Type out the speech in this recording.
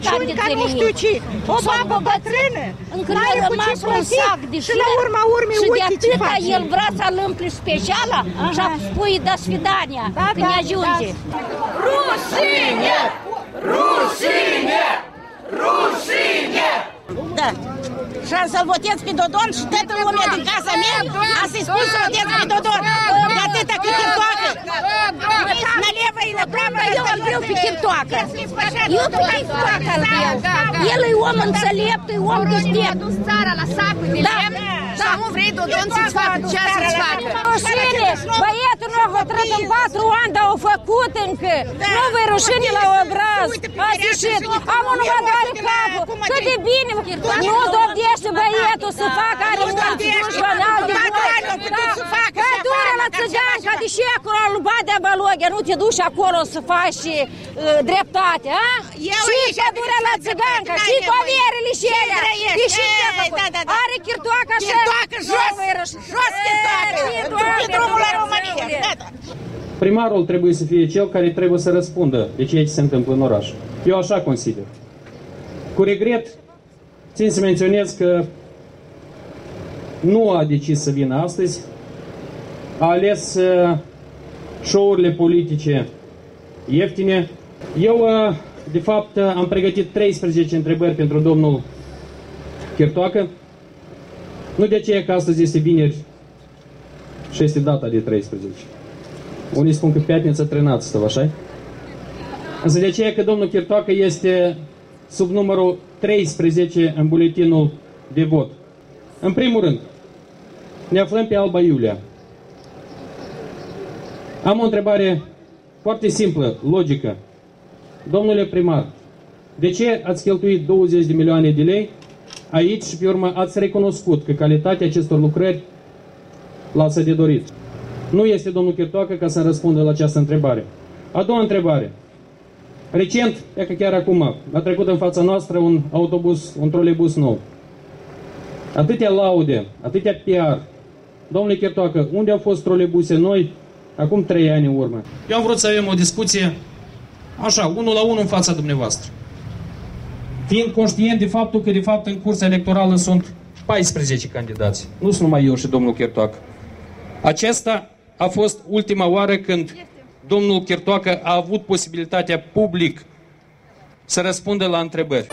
minciuni ca nu știu ce. O babă bătrână, Încă n-are nu a cu ce rămas un plăti sac de și la șer urma urmei și de uite ce atâta face. el vrea să-l împli speciala și a spui da svidania Da, când da, ajunge. da. Rușine! Rușine! Rușine! Da. Și am să-l votez pe Dodon și toată lumea din pe Chirtoacă. Eu pe Chirtoacă îl vreau. El e om înțelept, e om deștept. dus țara la sacul de Da. lemn și acum vrei Dodon să-ți facă ce să-ți facă. Rușine! Băietul nu a hotărât în patru ani, dar au făcut încă. Nu vei rușine la obraz. Ați ieșit. Am unul mă doare capul. Cât de bine. Nu dovedește băietul să facă, are mulți dușmanal de voi. Că dură la țăganca, deși acolo lui Badea Baloghe, nu te duci acolo să faci uh, dreptate, a? Eu Și aici, pădurea la adică, țăganca, n-ai și nevoie. povierile și Ce ele. trăiești? Deși Ei, ce-a făcut? da, da, da. Are chirtoacă așa. Chirtoacă jos! Nu vei rușine. Jos chirtoacă! Ei, Pe Doamne, drumul la Dumnezeule. România! Gata! Primarul trebuie să fie cel care trebuie să răspundă de ceea ce se întâmplă în oraș. Eu așa consider. Cu regret, țin să menționez că nu a decis să vină astăzi, a ales uh, show-urile politice ieftine. Eu, uh, de fapt, uh, am pregătit 13 întrebări pentru domnul Chirtoacă. Nu de aceea că astăzi este vineri și este data de 13. Unii spun că piatnița trenat stă, așa Însă de aceea că domnul Chirtoacă este sub numărul 13 în buletinul de vot. În primul rând, ne aflăm pe Alba Iulia. Am o întrebare foarte simplă, logică. Domnule primar, de ce ați cheltuit 20 de milioane de lei aici și pe urmă ați recunoscut că calitatea acestor lucrări lasă de dorit? Nu este domnul Chirtoacă ca să răspundă la această întrebare. A doua întrebare. Recent, e că chiar acum, a trecut în fața noastră un autobuz, un trolebus nou. Atâtea laude, atâtea PR. Domnule Chirtoacă, unde au fost trolebuse noi acum trei ani în urmă? Eu am vrut să avem o discuție așa, unul la unul în fața dumneavoastră. Fiind conștient de faptul că, de fapt, în cursa electorală sunt 14 candidați. Nu sunt numai eu și domnul Chirtoacă. Aceasta a fost ultima oară când domnul Chirtoacă a avut posibilitatea public să răspundă la întrebări.